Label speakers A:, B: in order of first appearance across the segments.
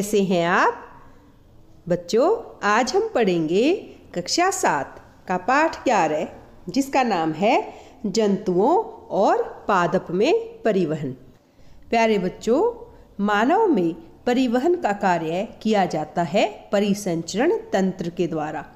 A: कैसे हैं आप? बच्चों, आज हम पढ़ेंगे कक्षा सात का पाठ ग्यारह, जिसका नाम है जंतुओं और पादप में परिवहन। प्यारे बच्चों, मानव में परिवहन का कार्य किया जाता है परिसंचरण तंत्र के द्वारा।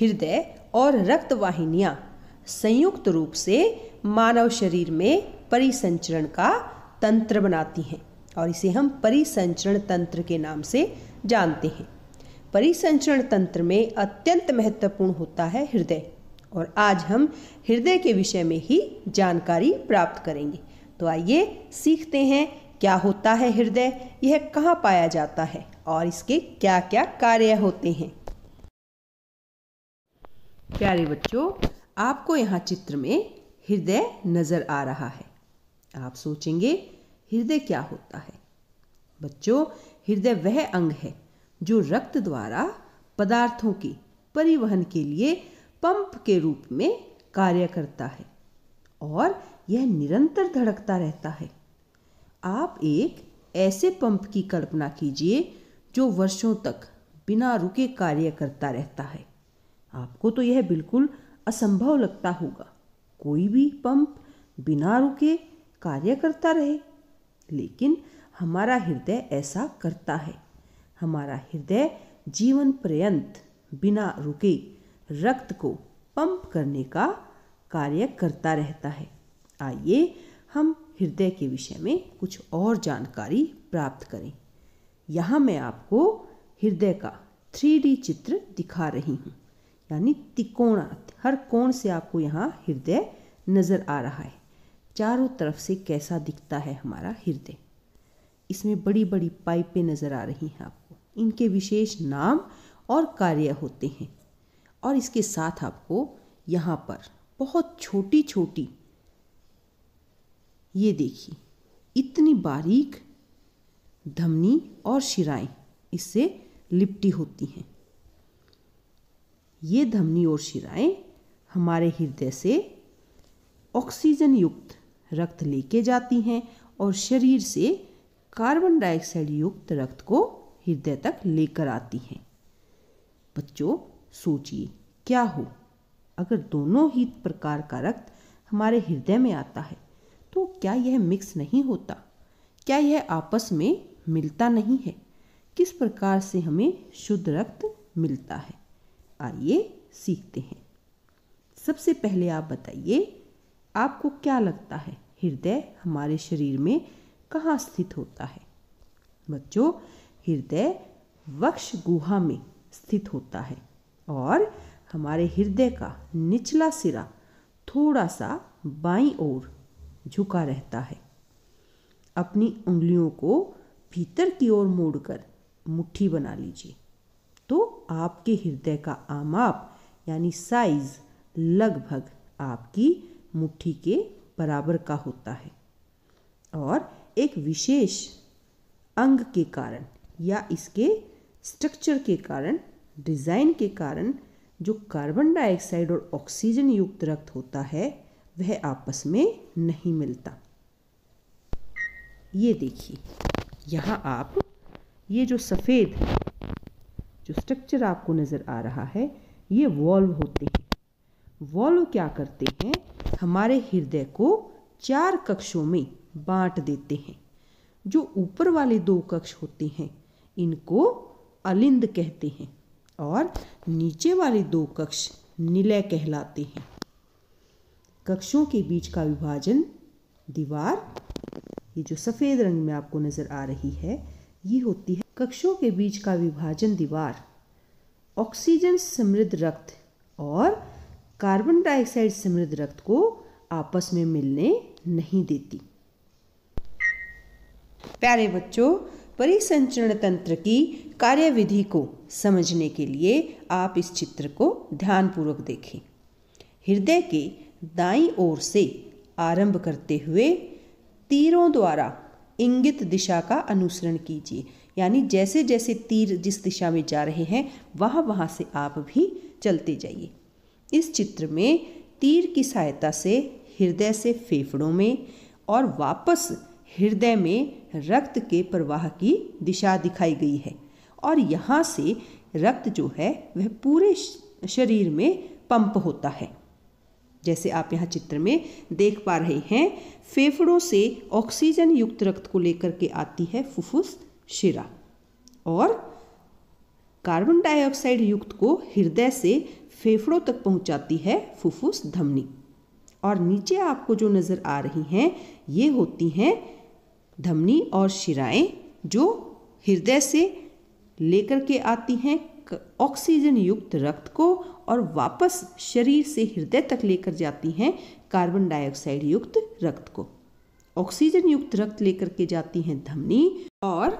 A: हृदय और रक्त वाहिनियाँ संयुक्त रूप से मानव शरीर में परिसंचरण का तंत्र बनाती हैं। और इसे हम परिसंचरण तंत्र के नाम से जानते हैं। परिसंचरण तंत्र में अत्यंत महत्वपूर्ण होता है हृदय, और आज हम हृदय के विषय में ही जानकारी प्राप्त करेंगे। तो आइए सीखते हैं, क्या होता है हृदय, यह कहाँ पाया जाता है, और इसके क्या क्या कार्य होते हैं। प्यारे बच्चों, आपको यहाँ चित्र में हृदय नज़र आ रहा है। आप सोचेंगे हृदय क्या होता है? बच्चों, हृदय वह अंग है जो रक्त द्वारा पदार्थों के परिवहन के लिए पंप के रूप में कार्य करता है और यह निरंतर धड़कता रहता है। आप एक ऐसे पंप की कल्पना कीजिए जो वर्षों तक बिना रुके कार्य करता रहता है। आपको तो यह बिल्कुल असंभव लगता होगा। कोई भी पंप बिना रुके कार्य करता रहे। लेकिन हमारा हृदय ऐसा करता है। हमारा हृदय जीवन पर्यंत बिना रुके रक्त को पंप करने का कार्य करता रहता है। आइए हम हृदय के विषय में कुछ और जानकारी प्राप्त करें। यहाँ मैं आपको हृदय का थ्री चित्र दिखा रही हूँ। यानी तिकोणा हर कोण से आपको यहाँ हृदय नज़र आ रहा है। चारों तरफ़ से कैसा दिखता है हमारा हृदय। इसमें बड़ी बड़ी पाइपें नज़र आ रही हैं आपको। इनके विशेष नाम और कार्य होते हैं। और इसके साथ आपको यहाँ पर बहुत छोटी छोटी ये देखिए, इतनी बारीक धमनी और शिराएँ इससे लिपटी होती हैं। ये धमनी और शिराएँ हमारे हृदय से ऑक्सीजन युक्त रक्त लेके जाती हैं और शरीर से कार्बन डाइऑक्साइड युक्त रक्त को हृदय तक लेकर आती हैं। बच्चों, सोचिए, क्या हो? अगर दोनों ही प्रकार का रक्त हमारे हृदय में आता है तो क्या यह मिक्स नहीं होता? क्या यह आपस में मिलता नहीं है? किस प्रकार से हमें शुद्ध रक्त मिलता है? आइए सीखते हैं। सबसे पहले आप बताइए आपको क्या लगता है? हृदय हमारे शरीर में कहाँ स्थित होता है? बच्चों, हृदय वक्ष गुहा में स्थित होता है और हमारे हृदय का निचला सिरा थोड़ा सा बाई ओर झुका रहता है। अपनी उंगलियों को भीतर की ओर मोड़कर मुट्ठी बना लीजिए। तो आपके हृदय का आमाप यानी साइज़ लगभग आपकी मुट्ठी के बराबर का होता है। और एक विशेष अंग के कारण या इसके स्ट्रक्चर के कारण डिज़ाइन के कारण जो कार्बन डाइऑक्साइड और ऑक्सीजन युक्त रक्त होता है, वह आपस में नहीं मिलता। ये देखिए, यहाँ आप ये जो सफ़ेद, जो स्ट्रक्चर आपको नज़र आ रहा है, ये वॉल्व होते हैं। वॉल्व क्या करते हैं? हमारे हृदय को चार कक्षों में बांट देते हैं। जो ऊपर वाले दो कक्ष होते हैं, इनको अलिंद कहते हैं और नीचे वाले दो कक्ष निलय कहलाते हैं। कक्षों के बीच का विभाजन, दीवार, ये जो सफ़ेद रंग में आपको नज़र आ रही है, ये होती है। कक्षों के बीच का विभाजन, दीवार, ऑक्सीजन समृद्ध रक्त और कार्बन डाइऑक्साइड समृद्ध रक्त को आपस में मिलने नहीं देती। प्यारे बच्चों, परिसंचरण तंत्र की कार्यविधि को समझने के लिए आप इस चित्र को ध्यानपूर्वक देखें। हृदय के दाई ओर से आरंभ करते हुए तीरों द्वारा इंगित दिशा का अनुसरण कीजिए। यानी जैसे जैसे तीर जिस दिशा में जा रहे हैं वहाँ वहाँ से आप भी चलते जाइए। इस चित्र में तीर की सहायता से हृदय से फेफड़ों में और वापस हृदय में रक्त के प्रवाह की दिशा दिखाई गई है और यहाँ से रक्त जो है, वह पूरे शरीर में पंप होता है। जैसे आप यहाँ चित्र में देख पा रहे हैं, फेफड़ों से ऑक्सीजन युक्त रक्त को लेकर के आती है फुफ्फुस शिरा और कार्बन डाइऑक्साइड युक्त को हृदय से फेफड़ों तक पहुंचाती है फुफ्फुस धमनी। और नीचे आपको जो नज़र आ रही हैं, ये होती हैं धमनी और शिराएँ, जो हृदय से लेकर के आती हैं ऑक्सीजन युक्त रक्त को और वापस शरीर से हृदय तक लेकर जाती हैं कार्बन डाइऑक्साइड युक्त रक्त को। ऑक्सीजन युक्त रक्त लेकर के जाती हैं धमनी और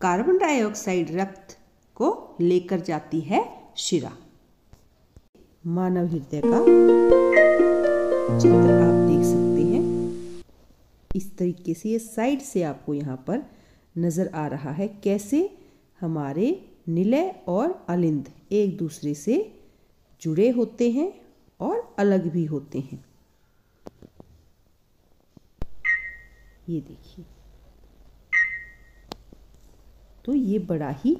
A: कार्बन डाइऑक्साइड रक्त को लेकर जाती है शिरा। मानव हृदय का चित्र आप देख सकते हैं। इस तरीके से ये साइड से आपको यहाँ पर नज़र आ रहा है कैसे हमारे निलय और अलिंद एक दूसरे से जुड़े होते हैं और अलग भी होते हैं। ये देखिए। तो ये बड़ा ही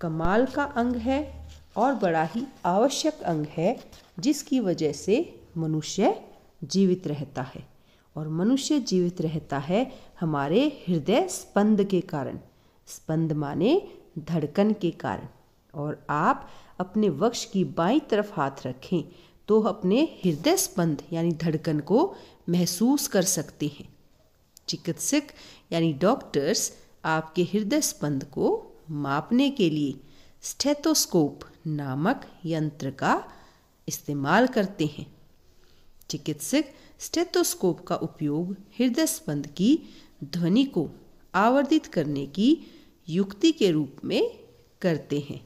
A: कमाल का अंग है और बड़ा ही आवश्यक अंग है, जिसकी वजह से मनुष्य जीवित रहता है। और मनुष्य जीवित रहता है हमारे हृदय स्पंद के कारण। स्पंद माने धड़कन के कारण। और आप अपने वक्ष की बाई तरफ़ हाथ रखें तो अपने हृदय स्पंद यानी धड़कन को महसूस कर सकते हैं। चिकित्सक यानी डॉक्टर्स आपके हृदय स्पंद को मापने के लिए स्टेथोस्कोप नामक यंत्र का इस्तेमाल करते हैं। चिकित्सक स्टेथोस्कोप का उपयोग हृदय स्पंद की ध्वनि को आवर्धित करने की युक्ति के रूप में करते हैं।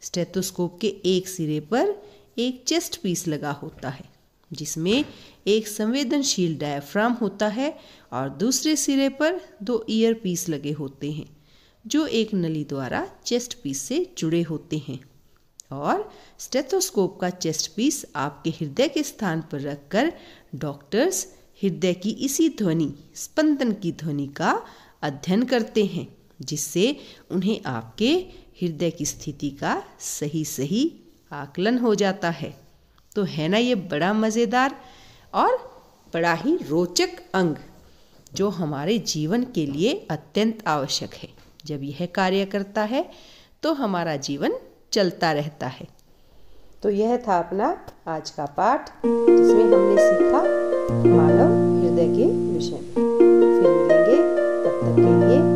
A: स्टेथोस्कोप के एक सिरे पर एक चेस्ट पीस लगा होता है, जिसमें एक संवेदनशील डायफ्राम होता है और दूसरे सिरे पर दो ईयर पीस लगे होते हैं। जो एक नली द्वारा चेस्ट पीस से जुड़े होते हैं। और स्टेथोस्कोप का चेस्ट पीस आपके हृदय के स्थान पर रखकर डॉक्टर्स हृदय की इसी ध्वनि, स्पंदन की ध्वनि का अध्ययन करते हैं, जिससे उन्हें आपके हृदय की स्थिति का सही सही आकलन हो जाता है। तो है ना ये बड़ा मज़ेदार और बड़ा ही रोचक अंग, जो हमारे जीवन के लिए अत्यंत आवश्यक है। जब यह कार्य करता है तो हमारा जीवन चलता रहता है। तो यह था अपना आज का पाठ, जिसमें हमने सीखा मानव हृदय के विषय फिर मिलेंगे, तब तक के लिए